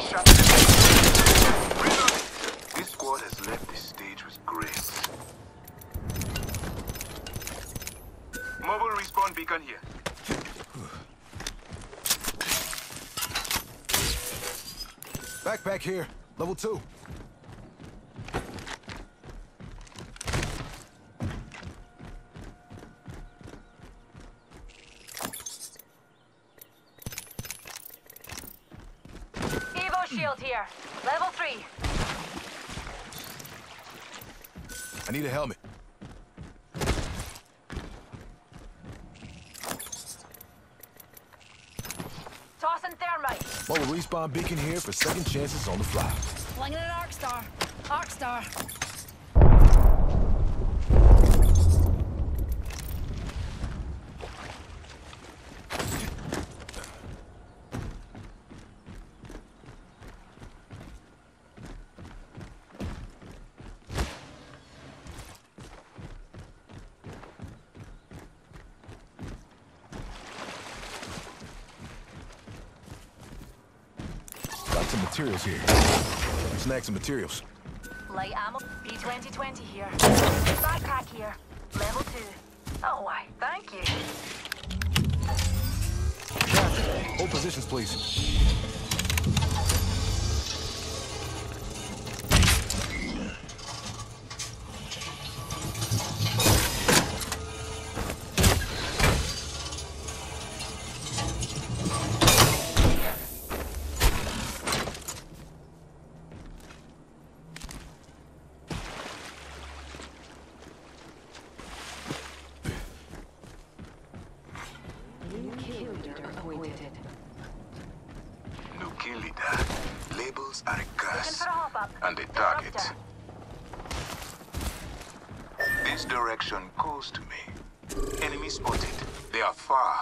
Shot. This squad has left the stage with grace. Mobile respawn beacon here. Backpack here. Level two. Evo shield here. Level 3. I need a helmet. Tossing thermite. Mobile respawn beacon here for second chances on the fly. Flinging an arc star. Arc star. Some materials here. Snag some materials. Light ammo. P2020 here. Backpack here. Level 2. Oh, why, thank you. Hold positions, please. Labels are a Looking curse. for a hop up. And a target. This direction calls to me. Enemy spotted. They are far.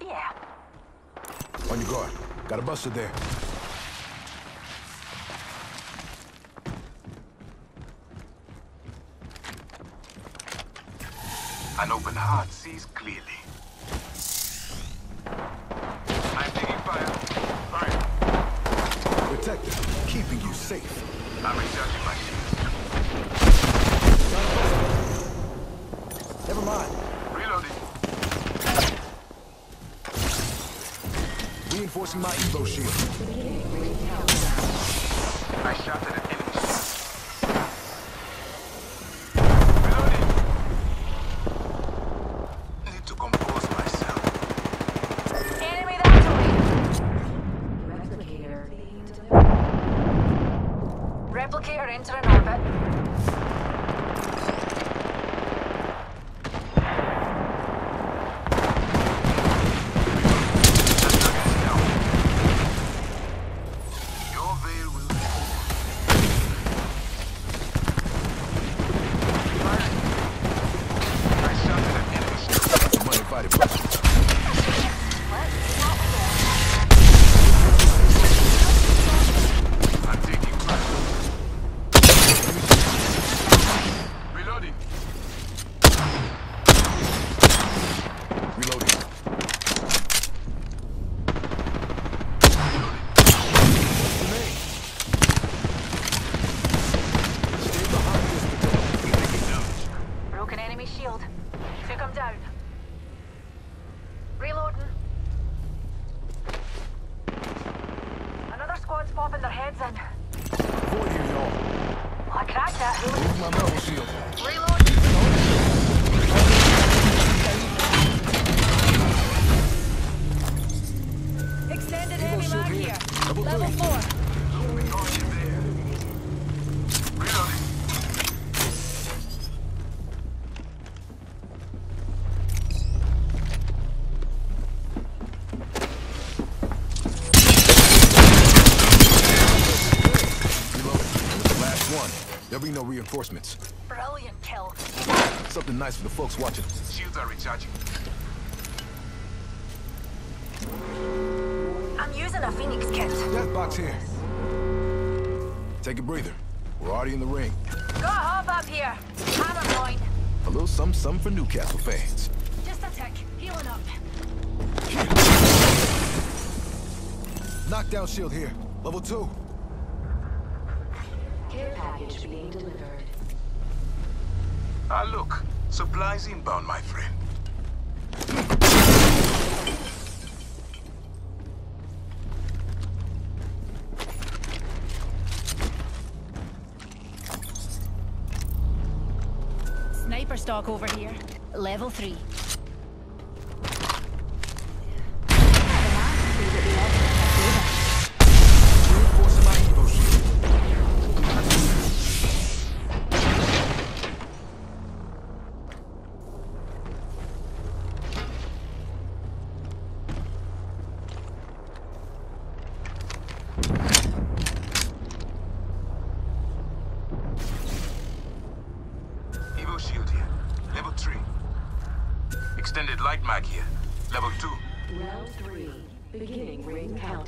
Yeah. On your guard. Got a buster there. An open heart sees clearly. I'm taking fire. Fire. Protector, keeping you safe. I'm recharging my shield. Never mind. Reloading. Reinforcing my Evo shield. I shot at an reinforcements. Brilliant kill. Something nice for the folks watching. Shields are recharging. I'm using a Phoenix kit. Death box here. Take a breather. We're already in the ring. Got a hop up here. Hammer point. A little something, something for Newcastle fans. Just a tick. Healing up. Knockdown shield here. Level two. Care package being delivered. Ah, look. Supplies inbound, my friend. Sniper stock over here. Level 3.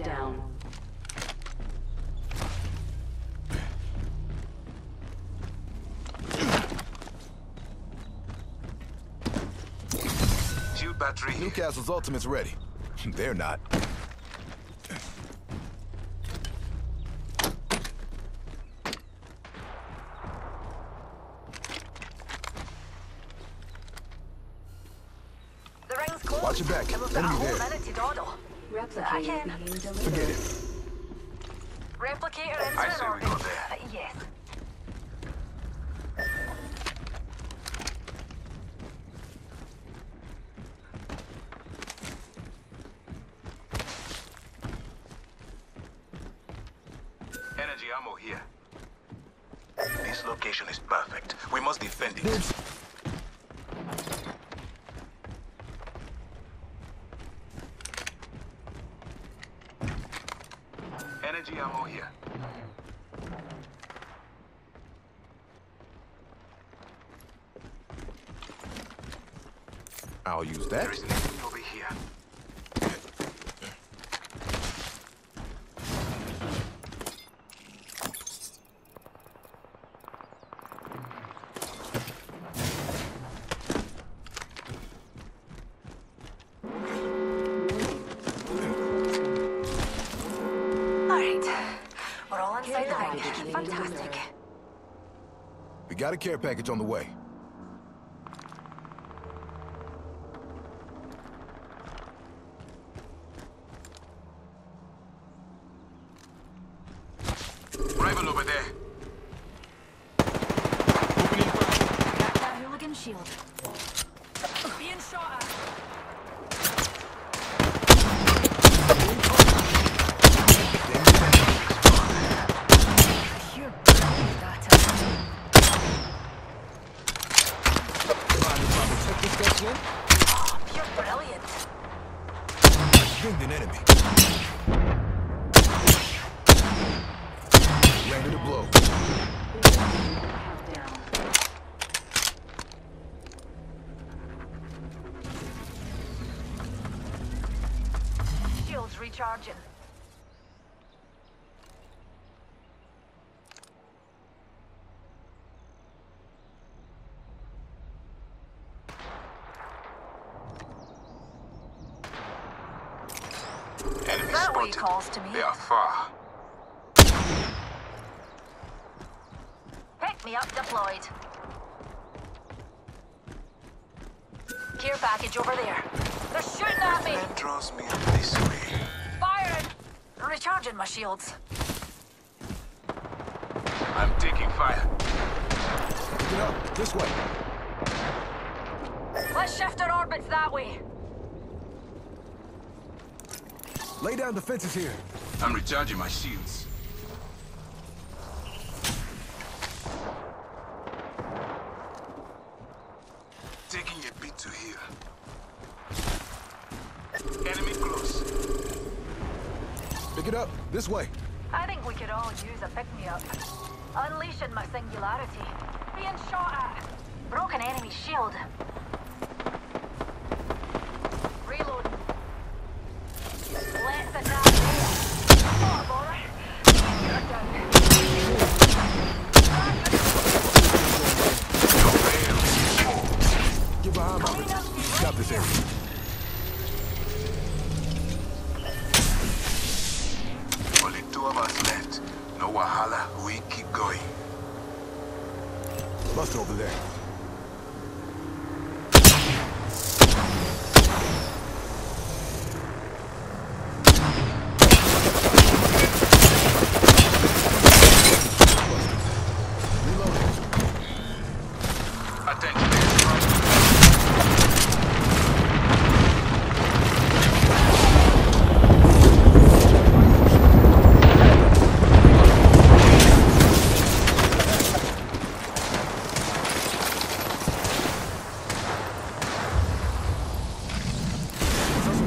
Ring countdown. Shield battery. Newcastle's ultimate's ready. They're not. The ring's closed. Watch your back. And we've got a Enemy whole there. minute to dawdle. Replicator can. being delivered. Forget it. Replicator into I an say we orbit. go there. Uh, yes. Energy ammo here. This location is perfect. We must defend it. Energy ammo here. I'll use that. Fantastic. We got a care package on the way. Rival over there. Got that hooligan shield. Being shot at. Pure brilliant data. Pure brilliant. Dinged an enemy. Landed a blow. Countdown. Shields recharging. Enemy That way spotted. calls to me. They are far. Pick me up deployed. Care package over there. They're shooting at me. That draws me up this way. Firing. Recharging my shields. I'm taking fire. Get up. This way. Let's shift our orbits that way. Lay down defenses here. I'm recharging my shields. Taking a bit to heal. Enemy close. Pick it up. This way. I think we could all use a pick-me-up. Unleashing my singularity. Being shot at. Broken enemy shield.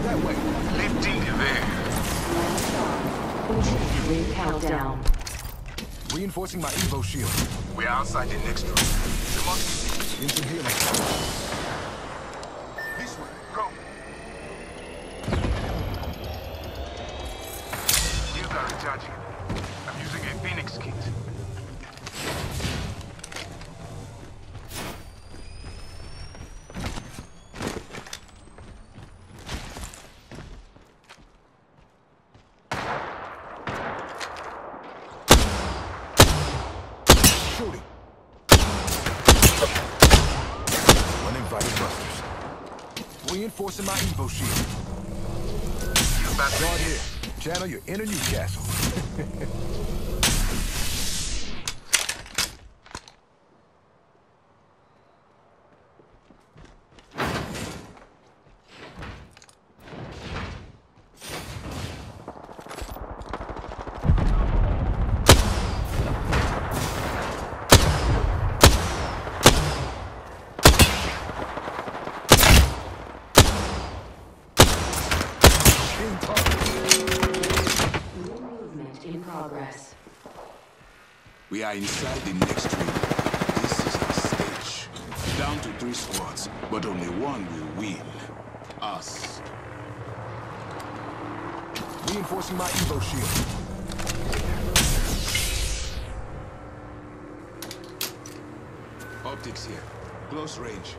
That way. Lifting the veil. Countdown. Reinforcing my Evo shield. We are outside the next room. We must In some healing. Reinforcing my Evo shield. Guard here. Channel your inner Newcastle. Being targeted. Movement in progress. We are inside the next ring. This is our stage. Down to three squads, but only one will win. Us. Reinforcing my Evo shield. Optics here. Close range.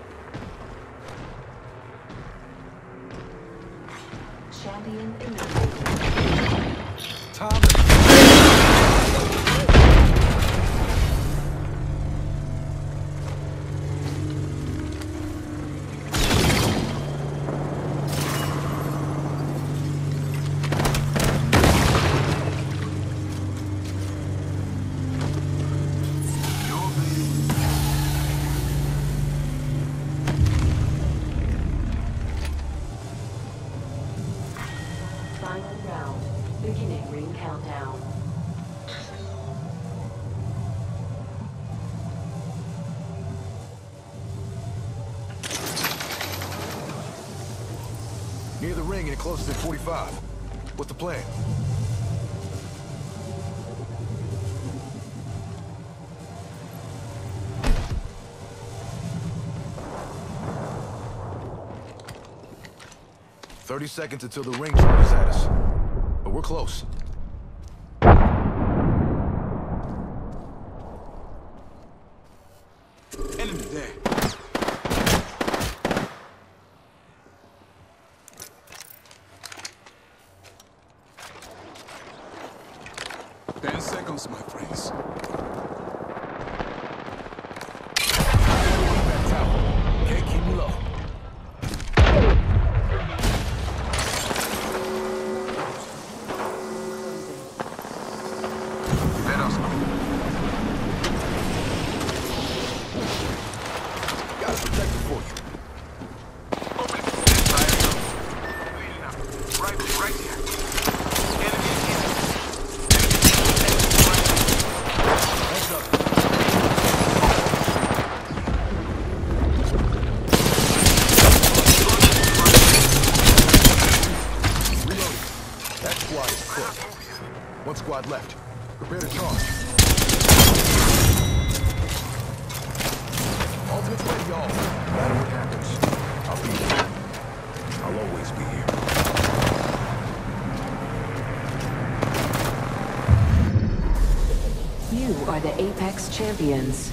Champion. Ring and it closes at 45. What's the plan? Thirty seconds until the ring charges at us. But we're close. Enemy there. Ten seconds, my friends. That tower. Can't keep me low. Let us go. Got a protector for you. Open this side door. Clean up. Right, right here. Enemy here. Enemy, enemy, Heads up. Reloading. That squad is cooked. One squad left. Prepare to charge. Ultimate's ready, y'all. No matter what happens, I'll be here. I'll always be here. You are the Apex champions.